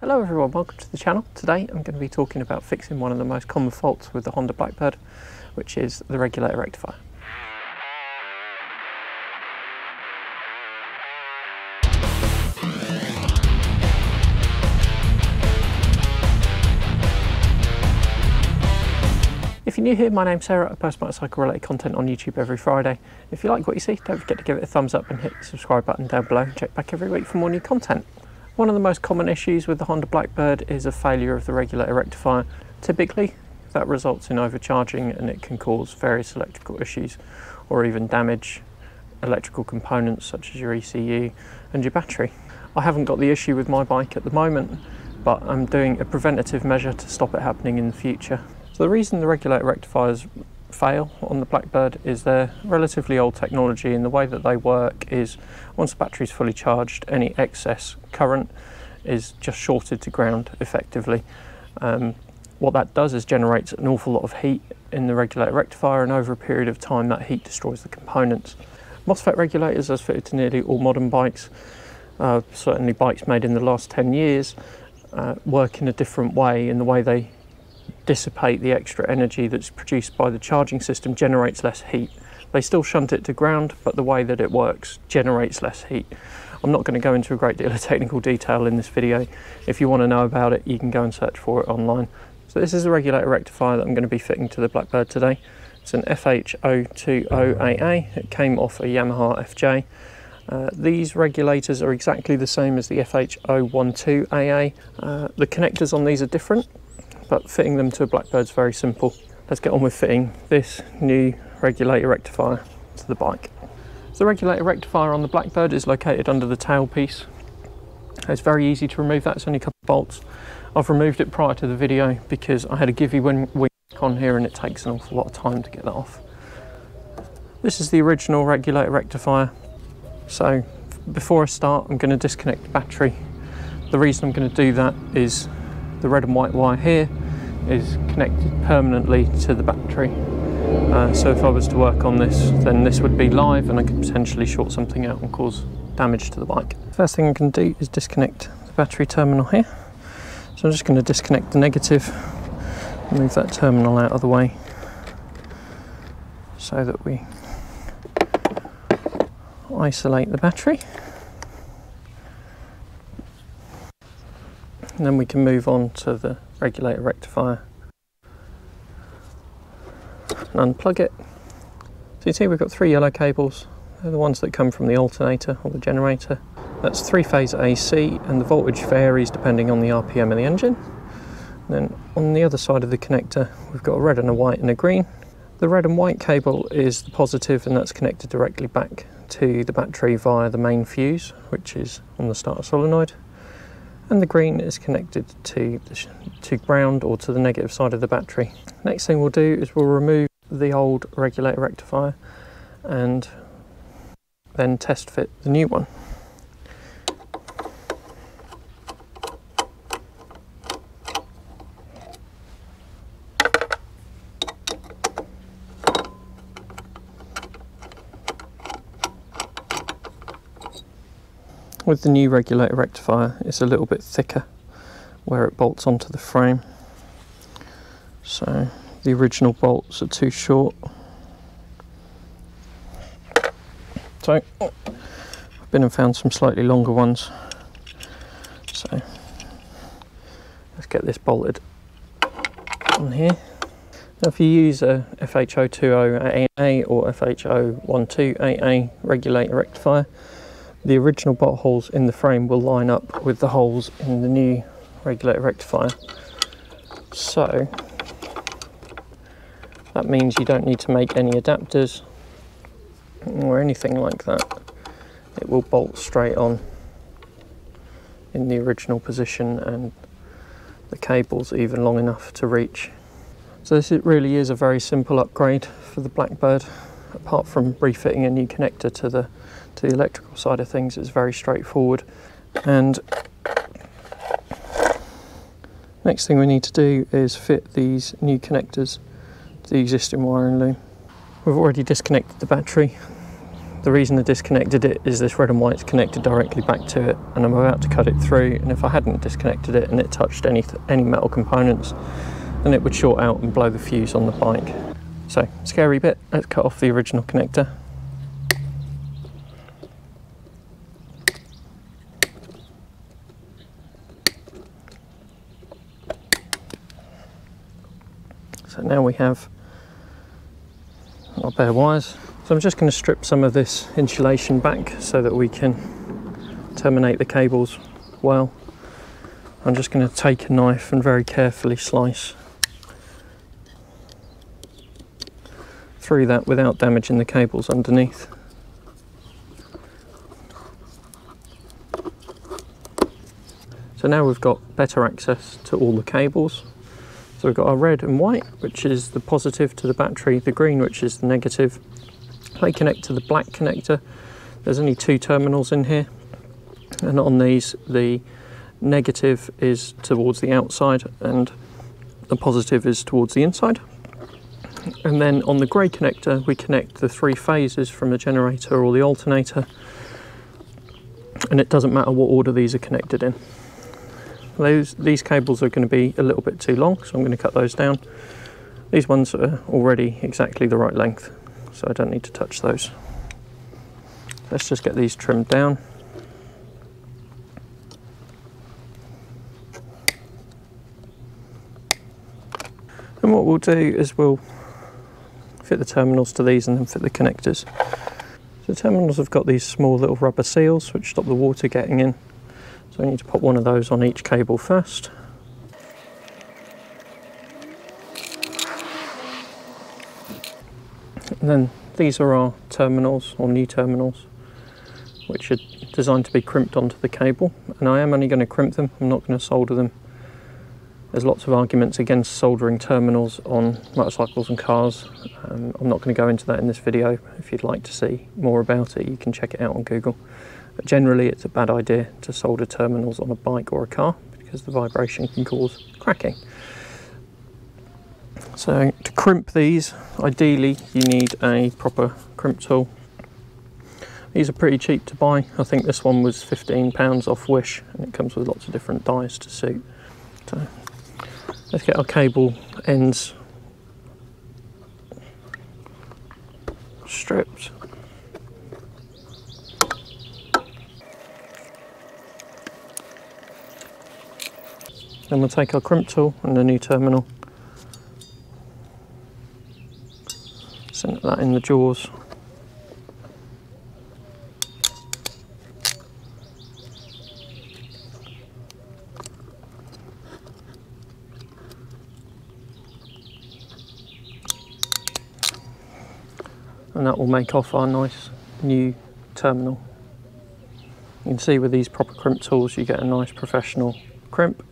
Hello everyone, welcome to the channel. Today I'm going to be talking about fixing one of the most common faults with the Honda Blackbird, which is the regulator rectifier. If you're new here, my name's Sarah. I post motorcycle related content on YouTube every Friday. If you like what you see, don't forget to give it a thumbs up and hit the subscribe button down below. Check back every week for more new content. One of the most common issues with the Honda Blackbird is a failure of the regulator rectifier. Typically, that results in overcharging and it can cause various electrical issues or even damage electrical components such as your ECU and your battery. I haven't got the issue with my bike at the moment, but I'm doing a preventative measure to stop it happening in the future. So the reason the regulator rectifiers fail on the Blackbird is they're relatively old technology and the way that they work is once the battery is fully charged, any excess current is just shorted to ground effectively. Um, what that does is generates an awful lot of heat in the regulator rectifier and over a period of time that heat destroys the components. MOSFET regulators are fitted to nearly all modern bikes, uh, certainly bikes made in the last 10 years, uh, work in a different way in the way they dissipate the extra energy that's produced by the charging system generates less heat. They still shunt it to ground, but the way that it works generates less heat. I'm not going to go into a great deal of technical detail in this video. If you want to know about it, you can go and search for it online. So this is a regulator rectifier that I'm going to be fitting to the Blackbird today. It's an FH020AA. It came off a Yamaha FJ. Uh, these regulators are exactly the same as the FH012AA. Uh, the connectors on these are different but fitting them to a Blackbird is very simple. Let's get on with fitting this new regulator rectifier to the bike. The regulator rectifier on the Blackbird is located under the tailpiece. It's very easy to remove that, it's only a couple of bolts. I've removed it prior to the video because I had a Givi wing on here and it takes an awful lot of time to get that off. This is the original regulator rectifier. So before I start, I'm going to disconnect the battery. The reason I'm going to do that is the red and white wire here is connected permanently to the battery. Uh, so if I was to work on this, then this would be live and I could potentially short something out and cause damage to the bike. First thing I can do is disconnect the battery terminal here. So I'm just going to disconnect the negative, move that terminal out of the way so that we isolate the battery. And then we can move on to the regulator rectifier and unplug it. So you see we've got three yellow cables, they're the ones that come from the alternator or the generator. That's three phase AC and the voltage varies depending on the RPM of the engine. And then on the other side of the connector we've got a red and a white and a green. The red and white cable is the positive and that's connected directly back to the battery via the main fuse which is on the starter solenoid and the green is connected to, to ground or to the negative side of the battery. Next thing we'll do is we'll remove the old regulator rectifier and then test fit the new one. With the new regulator rectifier, it's a little bit thicker where it bolts onto the frame. So the original bolts are too short. So I've been and found some slightly longer ones. So let's get this bolted on here. Now if you use a FH020AA or FH012AA regulator rectifier, the original bolt holes in the frame will line up with the holes in the new regulator rectifier. So that means you don't need to make any adapters or anything like that. It will bolt straight on in the original position and the cable's even long enough to reach. So this really is a very simple upgrade for the Blackbird apart from refitting a new connector to the to the electrical side of things, it's very straightforward. And next thing we need to do is fit these new connectors to the existing wiring loom. We've already disconnected the battery. The reason I disconnected it is this red and white's connected directly back to it and I'm about to cut it through and if I hadn't disconnected it and it touched any, any metal components then it would short out and blow the fuse on the bike. So, scary bit, let's cut off the original connector. So now we have our bare wires so I'm just going to strip some of this insulation back so that we can terminate the cables well. I'm just going to take a knife and very carefully slice through that without damaging the cables underneath. So now we've got better access to all the cables. So we've got our red and white, which is the positive to the battery, the green, which is the negative, they connect to the black connector. There's only two terminals in here and on these the negative is towards the outside and the positive is towards the inside. And then on the grey connector we connect the three phases from the generator or the alternator and it doesn't matter what order these are connected in. Those, these cables are going to be a little bit too long so I'm going to cut those down. These ones are already exactly the right length so I don't need to touch those. Let's just get these trimmed down. And what we'll do is we'll fit the terminals to these and then fit the connectors. So the terminals have got these small little rubber seals which stop the water getting in. So I need to put one of those on each cable first. And then these are our terminals or new terminals which are designed to be crimped onto the cable and I am only going to crimp them, I'm not going to solder them. There's lots of arguments against soldering terminals on motorcycles and cars. Um, I'm not going to go into that in this video. If you'd like to see more about it you can check it out on Google. But generally it's a bad idea to solder terminals on a bike or a car because the vibration can cause cracking. So to crimp these, ideally you need a proper crimp tool. These are pretty cheap to buy. I think this one was £15 off Wish and it comes with lots of different dies to suit. So let's get our cable ends stripped. Then we'll take our crimp tool and the new terminal Center that in the jaws. And that will make off our nice new terminal. You can see with these proper crimp tools you get a nice professional crimp.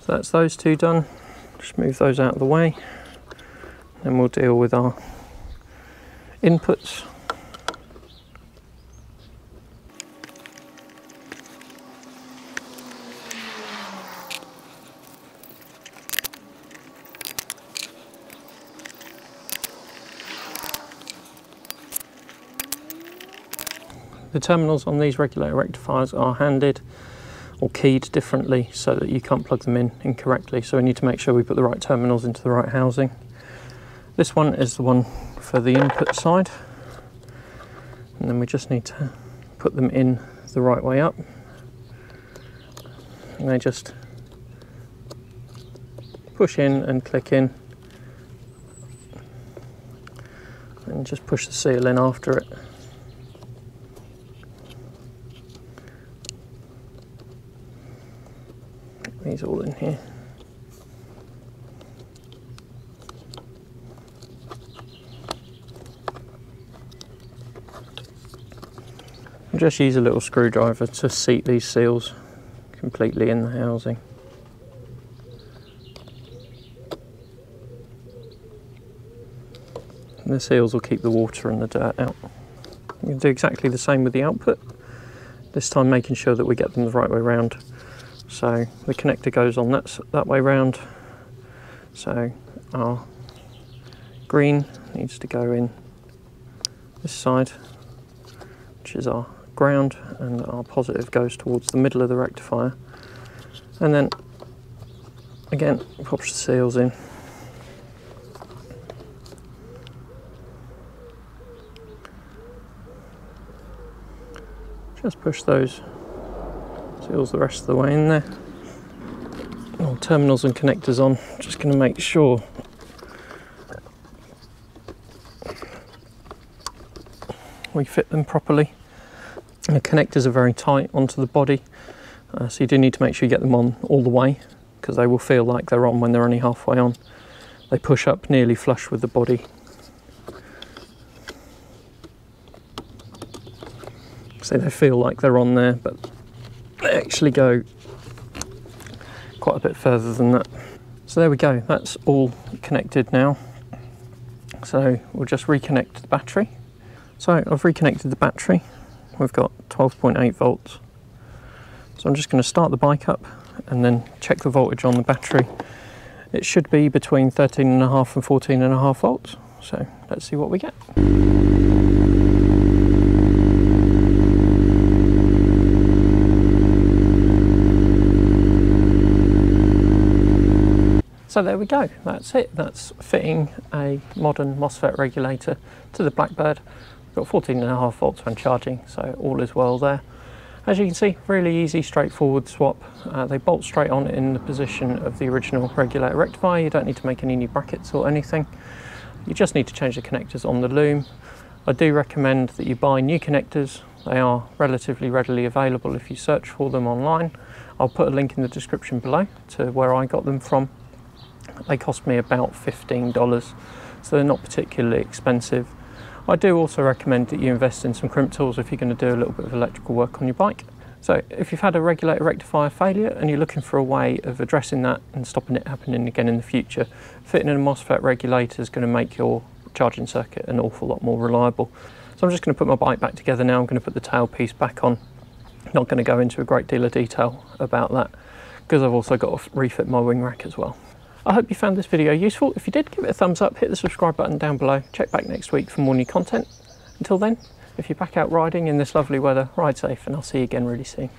So that's those two done. Just move those out of the way. Then we'll deal with our inputs. The terminals on these regulator rectifiers are handed or keyed differently so that you can't plug them in incorrectly. So we need to make sure we put the right terminals into the right housing. This one is the one for the input side. And then we just need to put them in the right way up. And they just push in and click in. And just push the seal in after it. These all in here. just use a little screwdriver to seat these seals completely in the housing. And the seals will keep the water and the dirt out. You can do exactly the same with the output, this time making sure that we get them the right way around so the connector goes on that, that way round. So our Green needs to go in this side, which is our ground, and our positive goes towards the middle of the rectifier. And then again, pops the seals in. Just push those seals the rest of the way in there. All terminals and connectors on. Just going to make sure we fit them properly. The connectors are very tight onto the body, uh, so you do need to make sure you get them on all the way because they will feel like they're on when they're only halfway on. They push up nearly flush with the body. So they feel like they're on there, but actually go quite a bit further than that. So there we go, that's all connected now. So we'll just reconnect the battery. So I've reconnected the battery. We've got 12.8 volts. So I'm just going to start the bike up and then check the voltage on the battery. It should be between 13.5 and 14.5 volts. So let's see what we get. So there we go, that's it. That's fitting a modern MOSFET regulator to the Blackbird. Got 14.5 volts when charging, so all is well there. As you can see, really easy, straightforward swap. Uh, they bolt straight on in the position of the original regulator rectifier. You don't need to make any new brackets or anything. You just need to change the connectors on the loom. I do recommend that you buy new connectors. They are relatively readily available if you search for them online. I'll put a link in the description below to where I got them from. They cost me about $15, so they're not particularly expensive. I do also recommend that you invest in some crimp tools if you're going to do a little bit of electrical work on your bike. So if you've had a regulator rectifier failure and you're looking for a way of addressing that and stopping it happening again in the future, fitting in a MOSFET regulator is going to make your charging circuit an awful lot more reliable. So I'm just going to put my bike back together now. I'm going to put the tailpiece back on. Not going to go into a great deal of detail about that because I've also got to refit my wing rack as well. I hope you found this video useful. If you did, give it a thumbs up, hit the subscribe button down below. Check back next week for more new content. Until then, if you're back out riding in this lovely weather, ride safe and I'll see you again really soon.